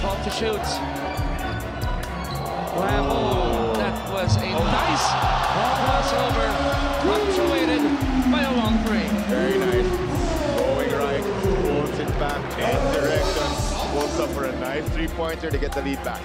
12 to shoot. Wow, that was a oh. nice crossover, punctuated by a long three. Very nice. Going right, holds it back in direction. Pulls up for a nice three-pointer to get the lead back.